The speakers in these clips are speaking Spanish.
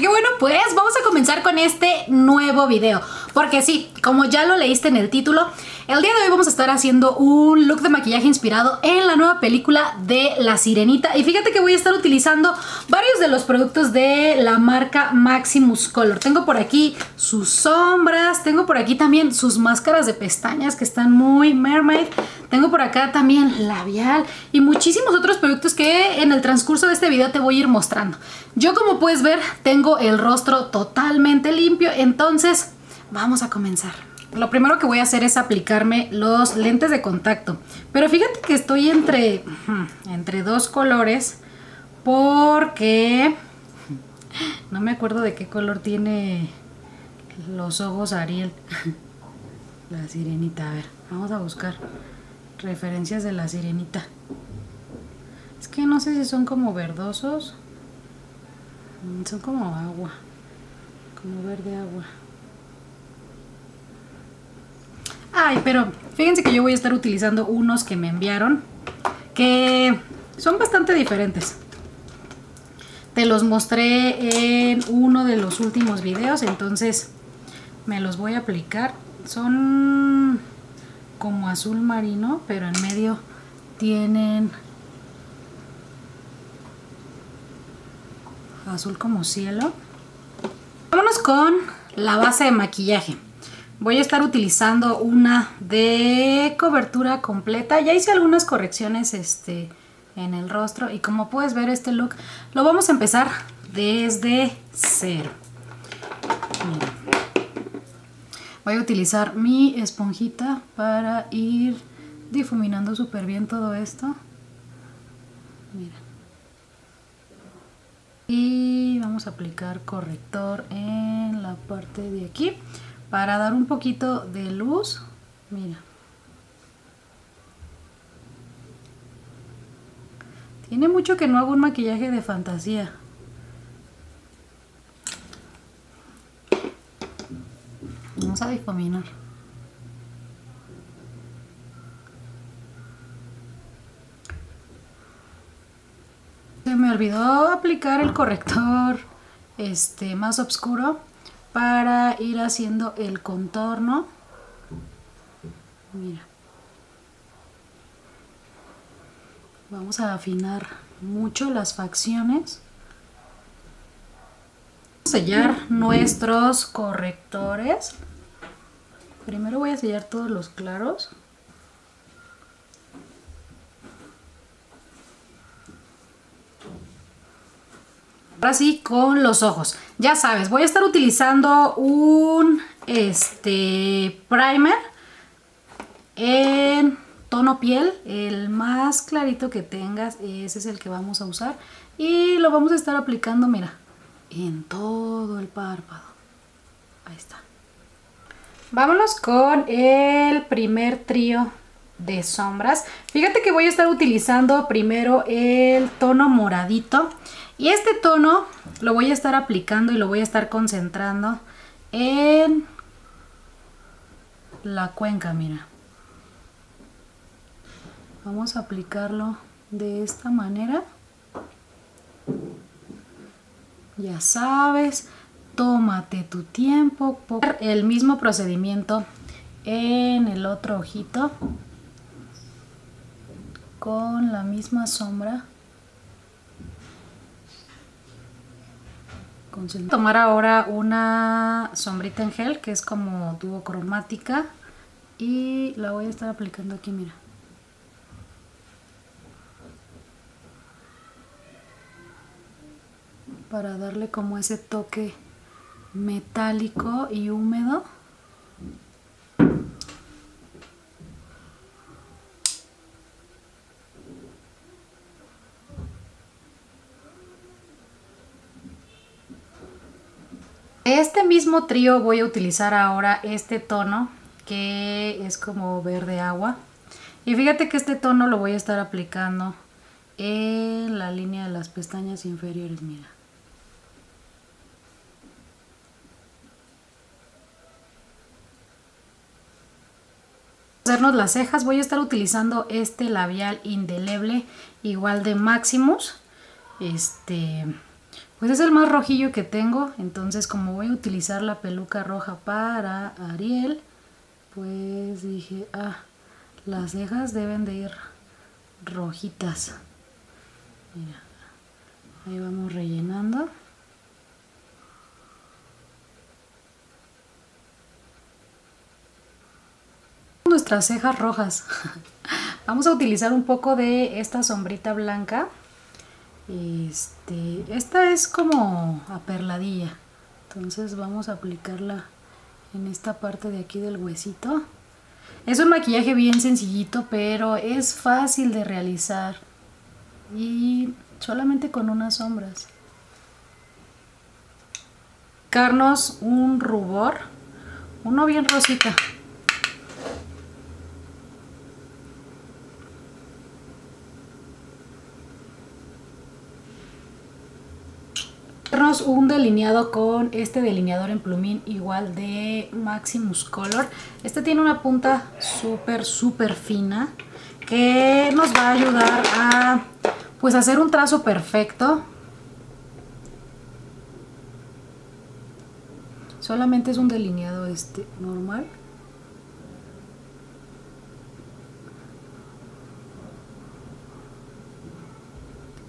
Que bueno, pues vamos a comenzar con este nuevo video. Porque sí, como ya lo leíste en el título, el día de hoy vamos a estar haciendo un look de maquillaje inspirado en la nueva película de La Sirenita. Y fíjate que voy a estar utilizando varios de los productos de la marca Maximus Color. Tengo por aquí sus sombras, tengo por aquí también sus máscaras de pestañas que están muy mermaid. Tengo por acá también labial y muchísimos otros productos que en el transcurso de este video te voy a ir mostrando. Yo como puedes ver tengo el rostro totalmente limpio, entonces vamos a comenzar. Lo primero que voy a hacer es aplicarme los lentes de contacto. Pero fíjate que estoy entre, entre dos colores porque no me acuerdo de qué color tiene los ojos Ariel. La sirenita, a ver, vamos a buscar referencias de la sirenita. Es que no sé si son como verdosos. Mm, son como agua. Como verde agua. Ay, pero fíjense que yo voy a estar utilizando unos que me enviaron. Que son bastante diferentes. Te los mostré en uno de los últimos videos. Entonces me los voy a aplicar. Son como azul marino, pero en medio tienen azul como cielo. Vámonos con la base de maquillaje. Voy a estar utilizando una de cobertura completa. Ya hice algunas correcciones este, en el rostro y como puedes ver este look lo vamos a empezar desde cero. Voy a utilizar mi esponjita para ir difuminando súper bien todo esto. Mira. Y vamos a aplicar corrector en la parte de aquí para dar un poquito de luz. Mira. Tiene mucho que no hago un maquillaje de fantasía. Vamos a difuminar. Se me olvidó aplicar el corrector este, más oscuro para ir haciendo el contorno. Mira. Vamos a afinar mucho las facciones. Sellar nuestros correctores. Primero voy a sellar todos los claros. Ahora sí, con los ojos. Ya sabes, voy a estar utilizando un este, primer en tono piel. El más clarito que tengas, ese es el que vamos a usar. Y lo vamos a estar aplicando, mira, en todo el párpado. Ahí está. Vámonos con el primer trío de sombras. Fíjate que voy a estar utilizando primero el tono moradito. Y este tono lo voy a estar aplicando y lo voy a estar concentrando en la cuenca, mira. Vamos a aplicarlo de esta manera. Ya sabes, tómate tu tiempo. El mismo procedimiento en el otro ojito. Con la misma sombra. Tomar ahora una sombrita en gel que es como duocromática y la voy a estar aplicando aquí, mira. Para darle como ese toque metálico y húmedo. Este mismo trío voy a utilizar ahora este tono que es como verde agua. Y fíjate que este tono lo voy a estar aplicando en la línea de las pestañas inferiores, mira. hacernos las cejas voy a estar utilizando este labial indeleble igual de Maximus este pues es el más rojillo que tengo. Entonces como voy a utilizar la peluca roja para Ariel, pues dije, ah, las cejas deben de ir rojitas. Mira, ahí vamos rellenando. Nuestras cejas rojas. Vamos a utilizar un poco de esta sombrita blanca. Este, esta es como aperladilla. Entonces vamos a aplicarla en esta parte de aquí del huesito. Es un maquillaje bien sencillito, pero es fácil de realizar. Y solamente con unas sombras. Carnos un rubor, uno bien rosita. Un delineado con este delineador en plumín igual de Maximus Color. Este tiene una punta súper, súper fina que nos va a ayudar a pues hacer un trazo perfecto. Solamente es un delineado este normal.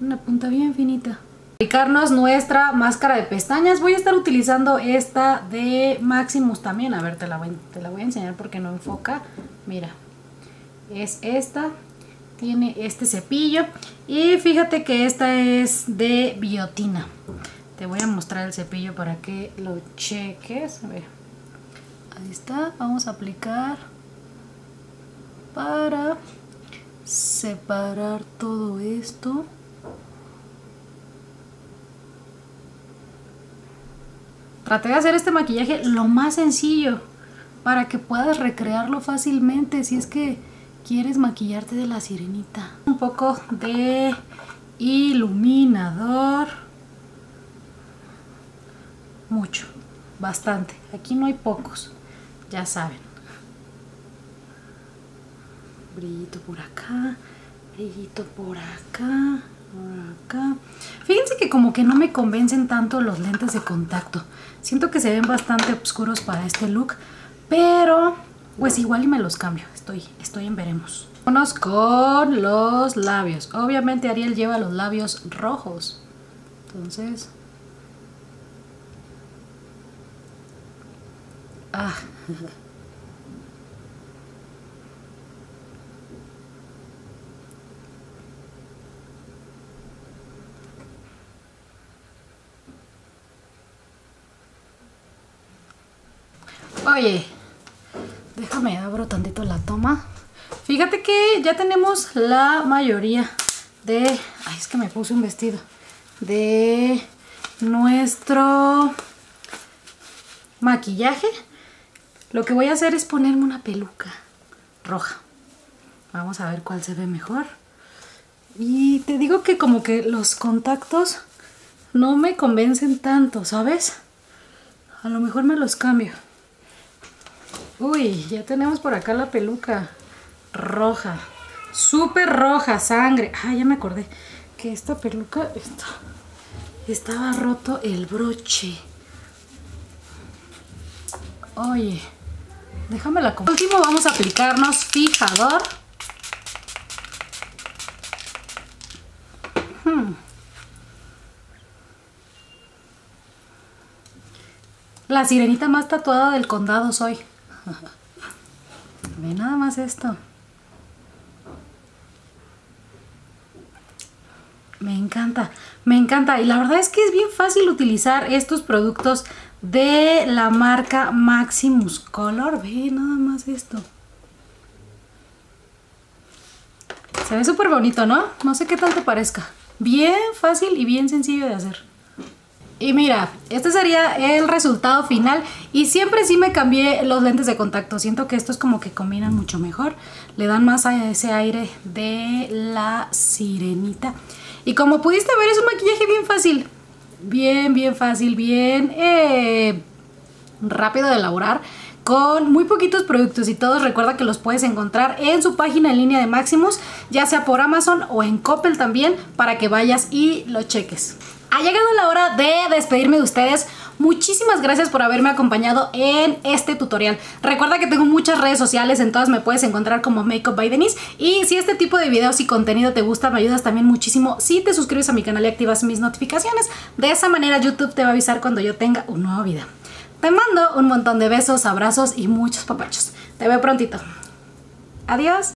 Una punta bien finita aplicarnos nuestra máscara de pestañas. Voy a estar utilizando esta de Maximus también. A ver, te la voy, te la voy a enseñar porque no enfoca. Mira, es esta. Tiene este cepillo. Y fíjate que esta es de biotina. Te voy a mostrar el cepillo para que lo cheques. A ver. Ahí está. Vamos a aplicar para separar todo esto. Traté de hacer este maquillaje lo más sencillo para que puedas recrearlo fácilmente si es que quieres maquillarte de la sirenita. Un poco de iluminador. Mucho, bastante. Aquí no hay pocos, ya saben. Brillito por acá, brillito por acá, por acá. Fíjense que como que no me convencen tanto los lentes de contacto. Siento que se ven bastante oscuros para este look, pero pues igual y me los cambio. Estoy, estoy en veremos. Vámonos con los labios. Obviamente Ariel lleva los labios rojos. Entonces... Ah. Oye, déjame abro tantito la toma. Fíjate que ya tenemos la mayoría de... Ay, es que me puse un vestido. De nuestro maquillaje. Lo que voy a hacer es ponerme una peluca roja. Vamos a ver cuál se ve mejor. Y te digo que como que los contactos no me convencen tanto, ¿sabes? A lo mejor me los cambio. Uy, ya tenemos por acá la peluca roja. Súper roja, sangre. Ah, ya me acordé que esta peluca estaba roto el broche. Oye, déjame la Por último vamos a aplicarnos fijador. Hmm. La sirenita más tatuada del condado soy. Ve nada más esto. Me encanta, me encanta. Y la verdad es que es bien fácil utilizar estos productos de la marca Maximus Color. Ve nada más esto. Se ve súper bonito, ¿no? No sé qué tal te parezca. Bien fácil y bien sencillo de hacer. Y mira, este sería el resultado final y siempre sí me cambié los lentes de contacto. Siento que estos como que combinan mucho mejor, le dan más a ese aire de la sirenita. Y como pudiste ver es un maquillaje bien fácil, bien, bien fácil, bien eh, rápido de elaborar con muy poquitos productos y todos recuerda que los puedes encontrar en su página en línea de Maximus, ya sea por Amazon o en Coppel también, para que vayas y lo cheques. Ha llegado la hora de despedirme de ustedes. Muchísimas gracias por haberme acompañado en este tutorial. Recuerda que tengo muchas redes sociales, en todas me puedes encontrar como Makeup by Denise. Y si este tipo de videos y contenido te gusta, me ayudas también muchísimo si te suscribes a mi canal y activas mis notificaciones. De esa manera YouTube te va a avisar cuando yo tenga un nuevo video. Te mando un montón de besos, abrazos y muchos papachos. Te veo prontito. Adiós.